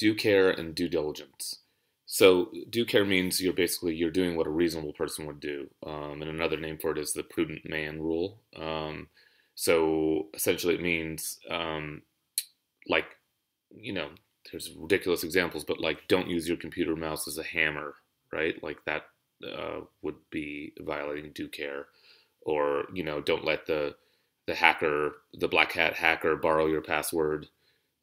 due care and due diligence. So due care means you're basically you're doing what a reasonable person would do, um, and another name for it is the prudent man rule. Um, so essentially, it means um, like you know, there's ridiculous examples, but like don't use your computer mouse as a hammer, right? Like that uh, would be violating due care, or you know, don't let the the hacker, the black hat hacker, borrow your password,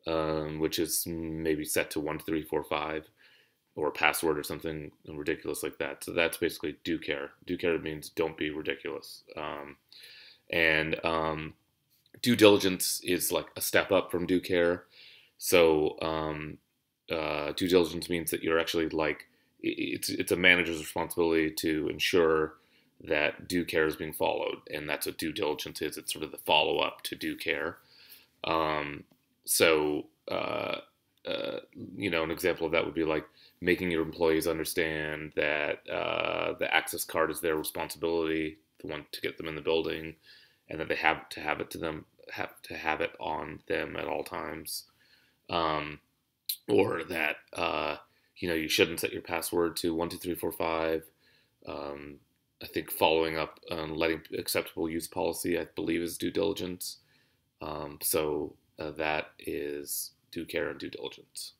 um, which is maybe set to one three four five or a password or something ridiculous like that. So that's basically due care. Due care means don't be ridiculous. Um, and um, due diligence is like a step up from due care. So um, uh, due diligence means that you're actually like it's it's a manager's responsibility to ensure that due care is being followed, and that's what due diligence is. It's sort of the follow up to due care. Um, so uh, uh, you know, an example of that would be like making your employees understand that uh, the access card is their responsibility, the one to get them in the building, and that they have to have it to them, have to have it on them at all times, um, or that uh, you know you shouldn't set your password to one two three four five. Um, I think following up on letting acceptable use policy, I believe, is due diligence. Um, so uh, that is due care and due diligence.